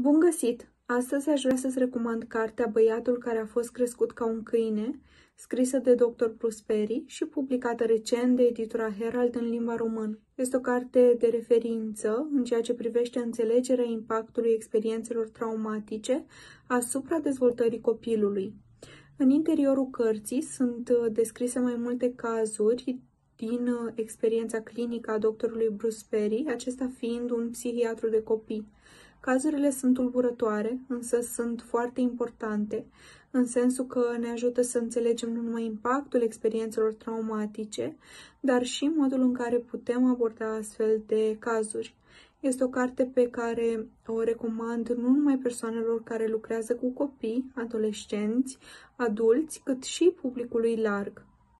Bun găsit! Astăzi aș vrea să-ți recomand cartea Băiatul care a fost crescut ca un câine, scrisă de dr. Prosperi și publicată recent de editura Herald în limba română. Este o carte de referință în ceea ce privește înțelegerea impactului experiențelor traumatice asupra dezvoltării copilului. În interiorul cărții sunt descrise mai multe cazuri din experiența clinică a doctorului Bruce Perry, acesta fiind un psihiatru de copii. Cazurile sunt tulburătoare, însă sunt foarte importante, în sensul că ne ajută să înțelegem nu numai impactul experiențelor traumatice, dar și modul în care putem aborda astfel de cazuri. Este o carte pe care o recomand nu numai persoanelor care lucrează cu copii, adolescenți, adulți, cât și publicului larg.